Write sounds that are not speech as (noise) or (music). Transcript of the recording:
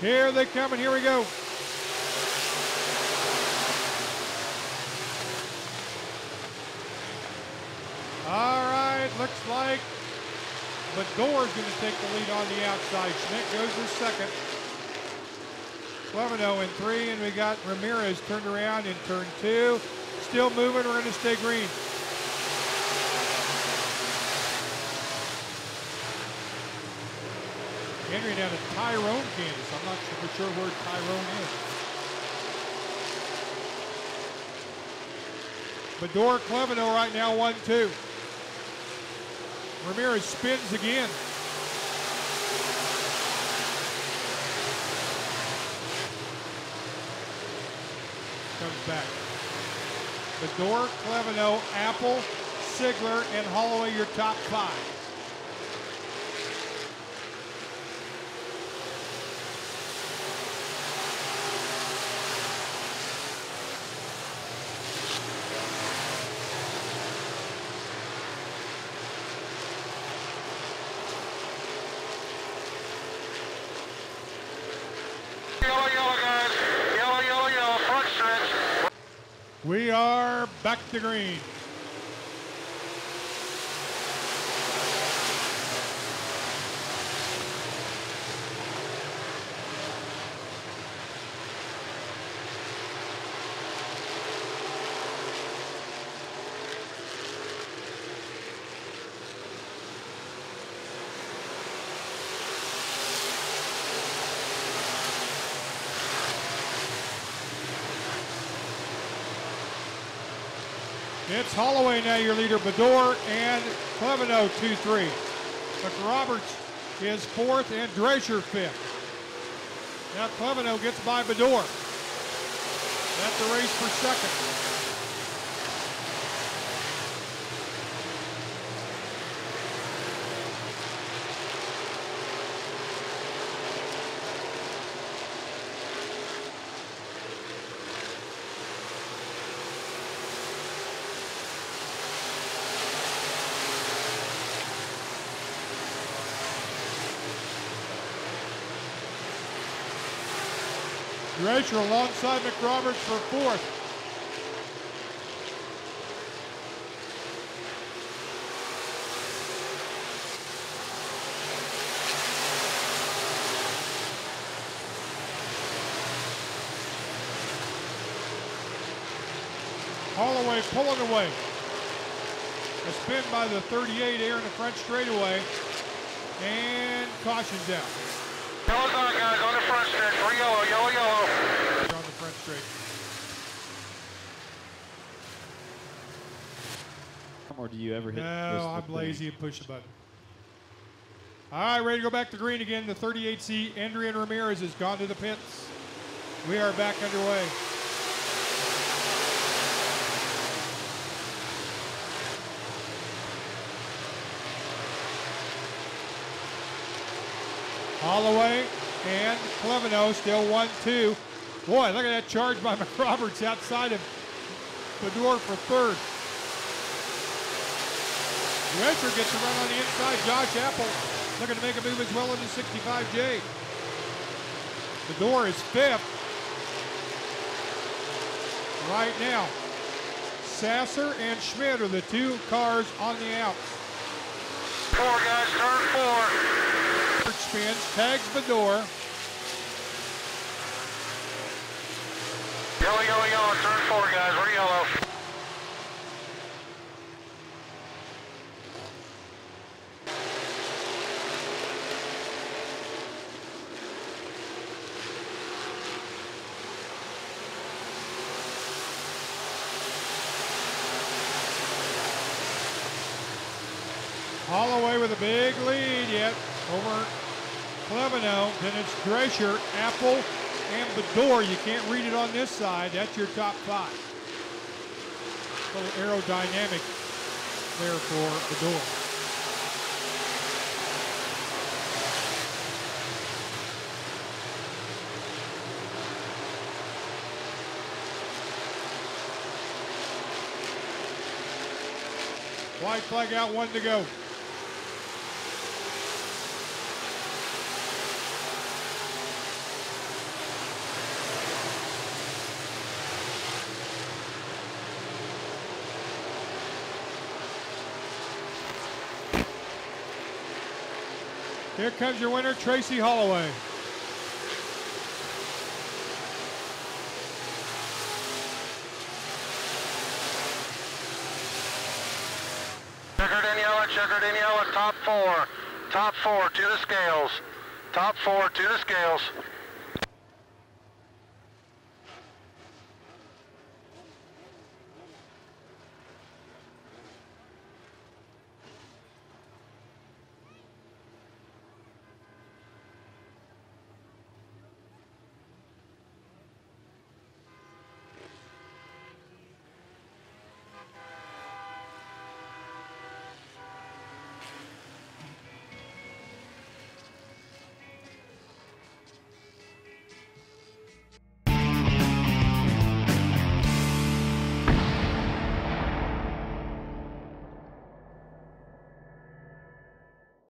Here they come, and here we go. All right, looks like Baddour's going to take the lead on the outside. Schmidt goes to second. Clevino oh in three, and we got Ramirez turned around in turn two. Still moving, we're going to stay green. Henry down to Tyrone, Kansas. I'm not for sure where Tyrone is. Baddour Clevino right now, one, two. Ramirez spins again. Comes back. Baddour, Clevino, Apple, Sigler, and Holloway, your top five. Yellow, yellow, guys. Yellow, yellow, yellow. Front stretch. We are back to green. It's Holloway now your leader, Baddour and Clevino 2-3. McRoberts is fourth and Drescher fifth. Now Clevino gets by Baddour. That's the race for second. Drescher alongside McRoberts for fourth. Holloway pulling away. A spin by the 38 air in the front straightaway. And caution's out. Yellow's on, guys. On the front stretch. We're yellow, yellow, yellow. on the front straight. Or do you ever hit? No, I'm the- lazy and push the button. All right, ready to go back to green again. The 38C, Adrian Ramirez has gone to the pits. We are back underway. Holloway and Clevino still 1 2. Boy, look at that charge by (laughs) McRoberts outside of Baddour for third. Drescher gets a run on the inside. Josh Apple looking to make a move as well into 65J. Baddour is fifth. Right now, Sasser and Schmidt are the two cars on the outs. Four, guys. Turn four. Spins, tags Baddour. Yellow, yellow, yellow. Turn four, guys. We're yellow. Holloway with a big lead yet over Clevino. Then it's Drescher, Apple, and Baddour. You can't read it on this side. That's your top five. A little aerodynamic there for Baddour. White flag out, one to go. Here comes your winner, Tracy Holloway. Yellow, checkered in yellow, top four. Top four to the scales. Top four to the scales.